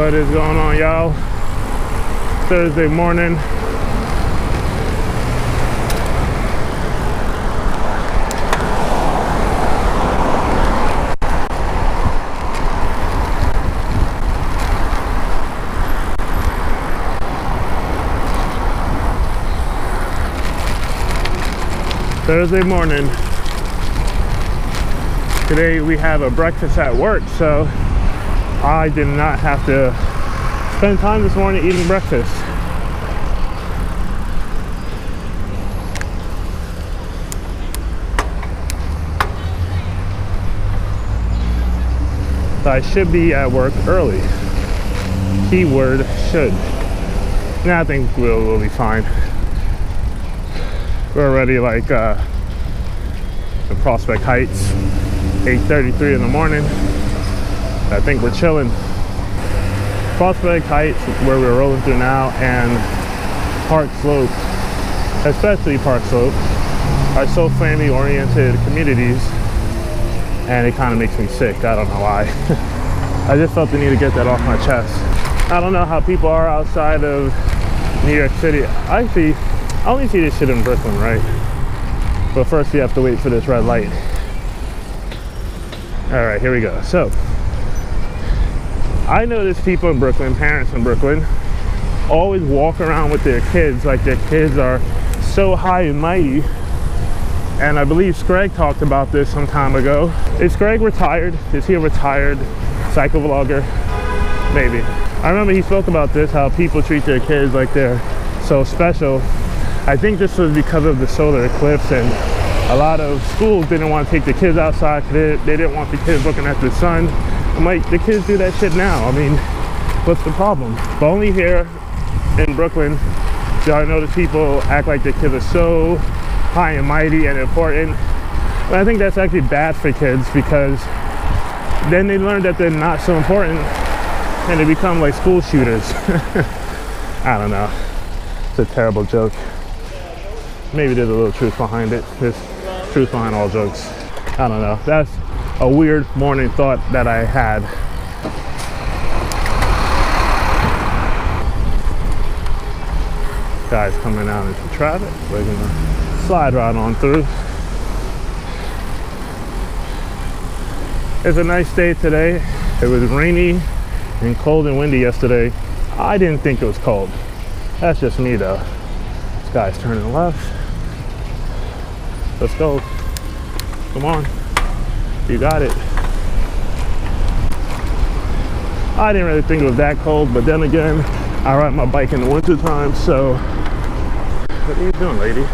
What is going on, y'all? Thursday morning. Thursday morning. Today we have a breakfast at work, so I did not have to spend time this morning eating breakfast. I should be at work early. Keyword should. Now I think we'll, we'll be fine. We're already like uh, Prospect Heights, 8.33 in the morning. I think we're chilling. Prospect Heights, where we're rolling through now, and Park Slope, especially Park Slope, are so family-oriented communities, and it kind of makes me sick. I don't know why. I just felt the need to get that off my chest. I don't know how people are outside of New York City. I see, I only see this shit in Brooklyn, right? But first we have to wait for this red light. All right, here we go. So, I notice people in Brooklyn, parents in Brooklyn, always walk around with their kids like their kids are so high and mighty. And I believe Scrag talked about this some time ago. Is Scrag retired? Is he a retired cycle vlogger? Maybe. I remember he spoke about this, how people treat their kids like they're so special. I think this was because of the solar eclipse and a lot of schools didn't want to take the kids outside they, they didn't want the kids looking at the sun. I'm like, the kids do that shit now. I mean, what's the problem? But only here in Brooklyn do I notice people act like the kids are so high and mighty and important. But I think that's actually bad for kids because then they learn that they're not so important and they become like school shooters. I don't know. It's a terrible joke. Maybe there's a little truth behind it. There's truth behind all jokes. I don't know. That's a weird morning thought that I had. Guys coming out into traffic. We're gonna slide right on through. It's a nice day today. It was rainy and cold and windy yesterday. I didn't think it was cold. That's just me though. This guy's turning left. Let's go. Come on. You got it. I didn't really think it was that cold, but then again, I ride my bike in the winter time, so what are you doing, lady?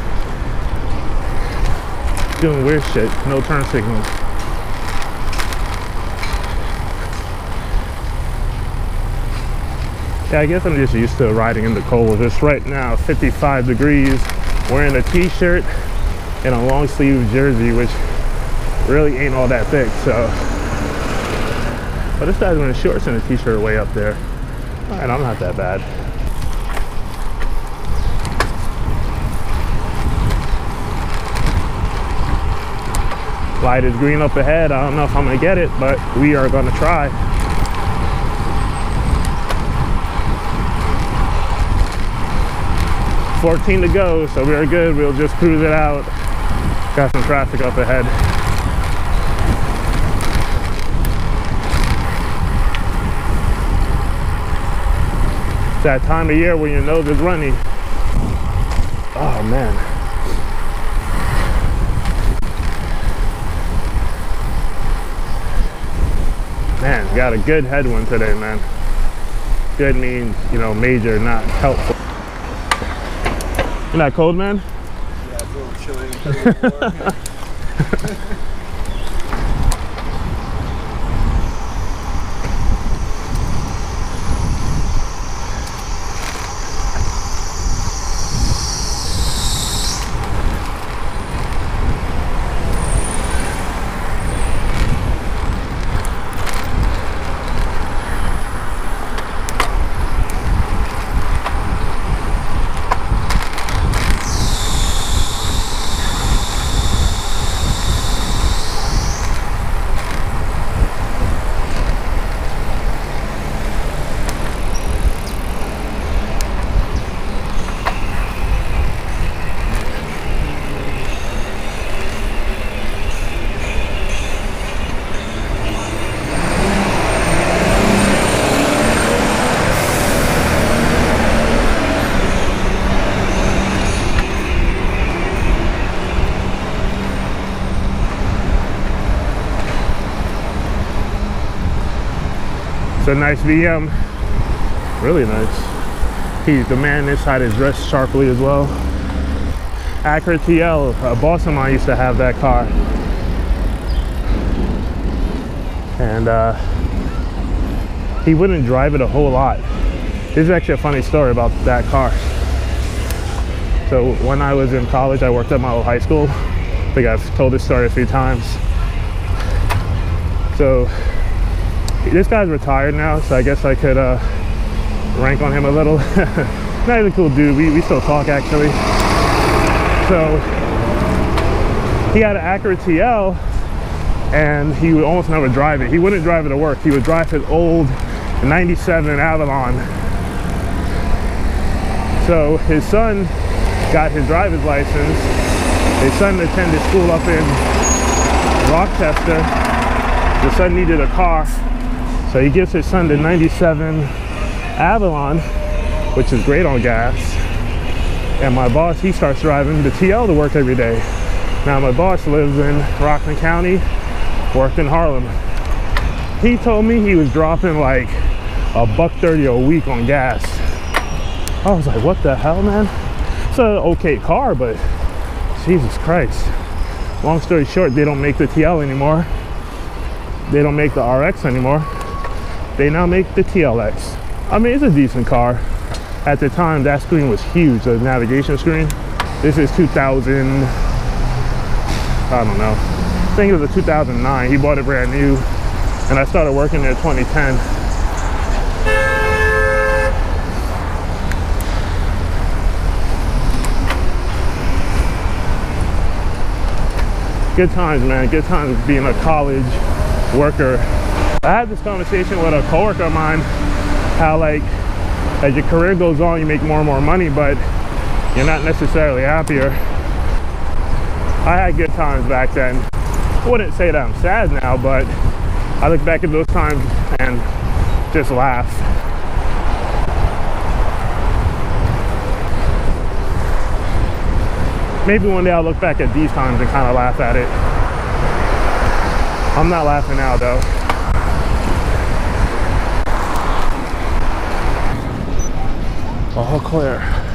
Doing weird shit. No turn signals. Yeah, I guess I'm just used to riding in the cold. It's right now 55 degrees, wearing a t-shirt and a long sleeve jersey, which really ain't all that thick, so. But this guy's wearing shorts and a t-shirt way up there. Right, I'm not that bad. Light is green up ahead. I don't know if I'm gonna get it, but we are gonna try. 14 to go, so we are good. We'll just cruise it out. Got some traffic up ahead. That time of year when your nose is runny. Oh man. Man, got a good headwind today, man. Good means, you know, major, not helpful. You're not cold, man? Yeah, it's a little chilly. It's a nice VM. Really nice. He, the man inside is dressed sharply as well. Acura TL, a boss of mine used to have that car. And uh, he wouldn't drive it a whole lot. This is actually a funny story about that car. So when I was in college, I worked at my old high school. I think I've told this story a few times. So this guy's retired now, so I guess I could uh, rank on him a little. Not a cool dude. We, we still talk actually. So he had an Acura TL and he would almost never drive it. He wouldn't drive it to work. He would drive his old 97 Avalon. So his son got his driver's license. His son attended school up in Rochester. The son needed a car. So he gives his son the 97 Avalon, which is great on gas. And my boss he starts driving the TL to work every day. Now my boss lives in Rockland County worked in Harlem. He told me he was dropping like a buck 30 a week on gas. I was like what the hell man? It's an okay car but Jesus Christ. Long story short they don't make the TL anymore. They don't make the RX anymore they now make the TLX I mean it's a decent car. At the time that screen was huge the navigation screen. This is 2000 i don't know. I think it was a 2009 he bought it brand new and i started working there 2010 good times man. Good times being a college worker i had this conversation with a coworker of mine how like as your career goes on you make more and more money but you're not necessarily happier. I had good times back then. I wouldn't say that i'm sad now but i look back at those times and just laugh. Maybe one day i'll look back at these times and kind of laugh at it. I'm not laughing now though all clear.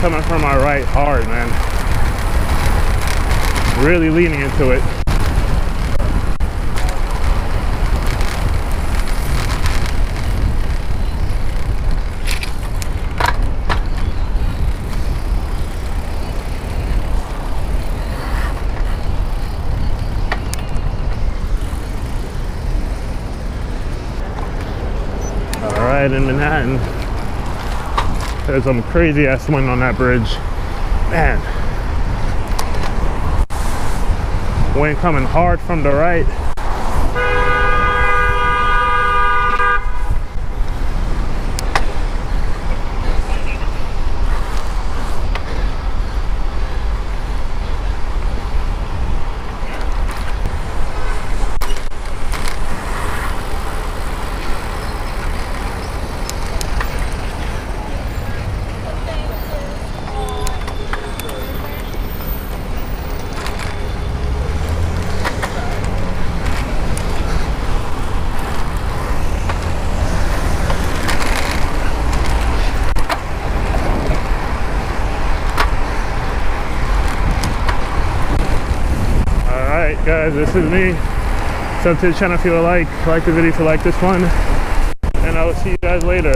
Coming from my right hard, man. Really leaning into it. All right, in Manhattan. There's some crazy ass wind on that bridge. Man. Wind coming hard from the right. right, guys, this is me. Sub to the channel if you like. Like the video if you like this one. And I will see you guys later.